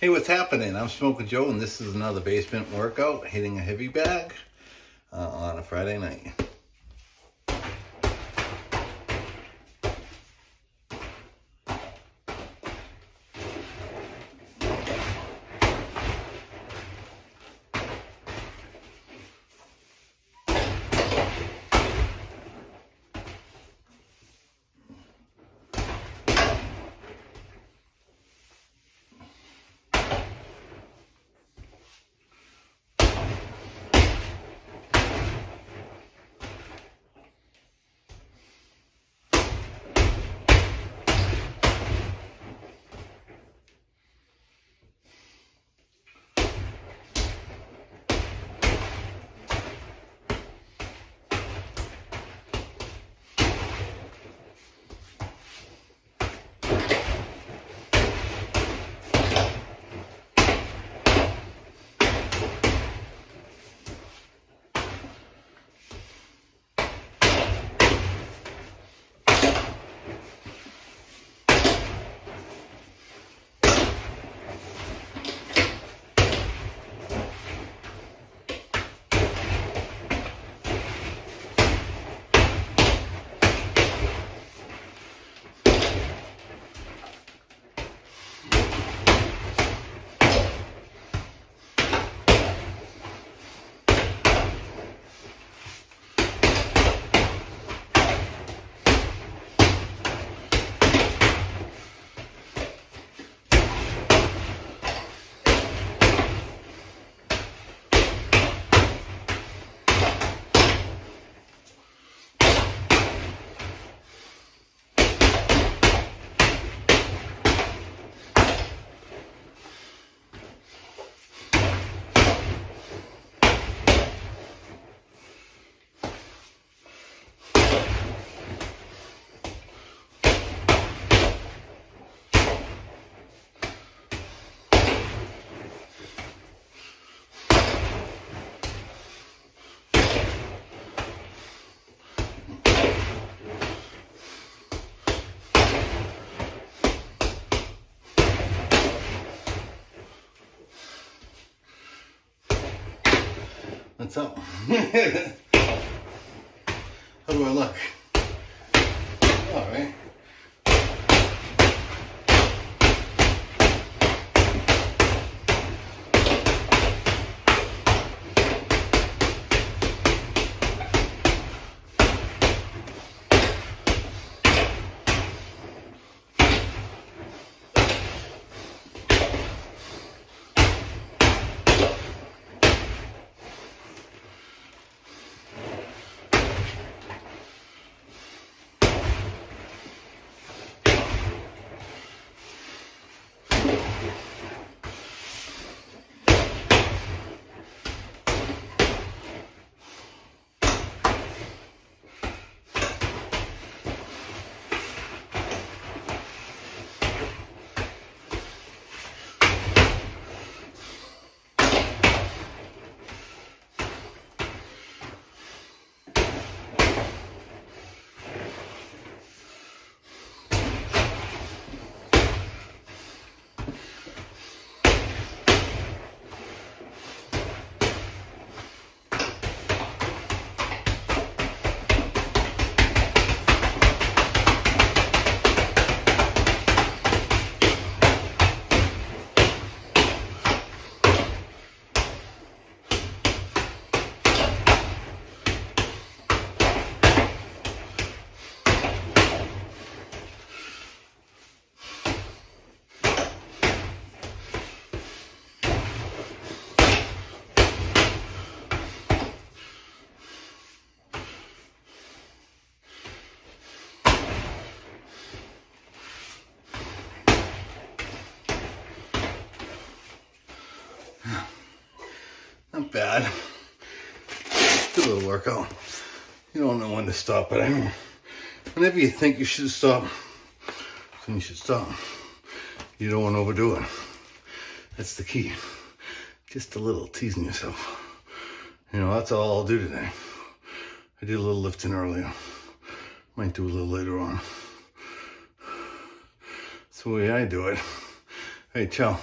Hey, what's happening? I'm Smokin Joe, and this is another basement workout, hitting a heavy bag uh, on a Friday night. Up? How do I look? All right. Not bad. Do a little workout. You don't know when to stop, but I mean, whenever you think you should stop, then you should stop. You don't want to overdo it. That's the key. Just a little teasing yourself. You know, that's all I'll do today. I did a little lifting earlier. Might do a little later on. That's the way I do it. Hey, ciao.